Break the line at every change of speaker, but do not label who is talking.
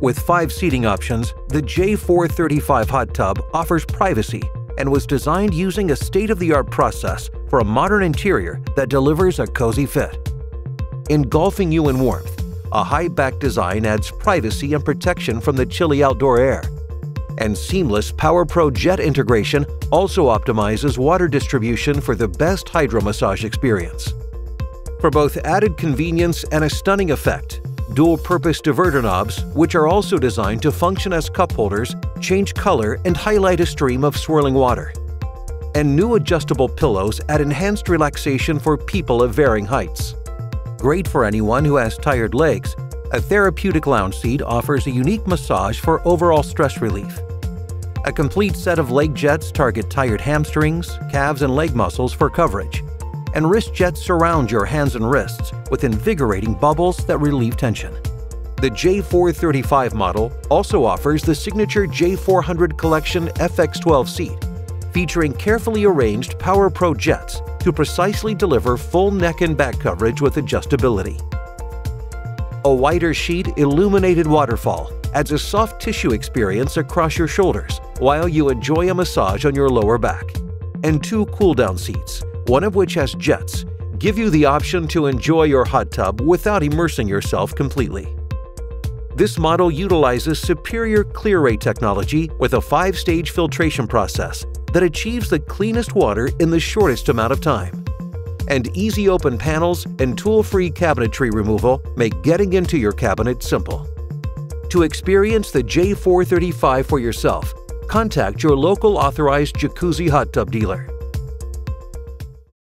With five seating options, the J435 hot tub offers privacy and was designed using a state-of-the-art process for a modern interior that delivers a cozy fit. Engulfing you in warmth, a high-back design adds privacy and protection from the chilly outdoor air. And seamless PowerPro Jet integration also optimizes water distribution for the best hydro massage experience. For both added convenience and a stunning effect, dual-purpose diverter knobs, which are also designed to function as cup holders, change color and highlight a stream of swirling water. And new adjustable pillows add enhanced relaxation for people of varying heights. Great for anyone who has tired legs, a therapeutic lounge seat offers a unique massage for overall stress relief. A complete set of leg jets target tired hamstrings, calves, and leg muscles for coverage and wrist jets surround your hands and wrists with invigorating bubbles that relieve tension. The J435 model also offers the signature J400 Collection FX12 seat, featuring carefully arranged PowerPro jets to precisely deliver full neck and back coverage with adjustability. A wider sheet illuminated waterfall adds a soft tissue experience across your shoulders while you enjoy a massage on your lower back. And two cool-down seats one of which has jets, give you the option to enjoy your hot tub without immersing yourself completely. This model utilizes superior Clear-Ray technology with a five-stage filtration process that achieves the cleanest water in the shortest amount of time. And easy open panels and tool-free cabinetry removal make getting into your cabinet simple. To experience the J435 for yourself, contact your local authorized jacuzzi hot tub dealer.